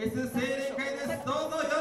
S 青年会です。どうぞよ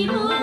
Keep moving.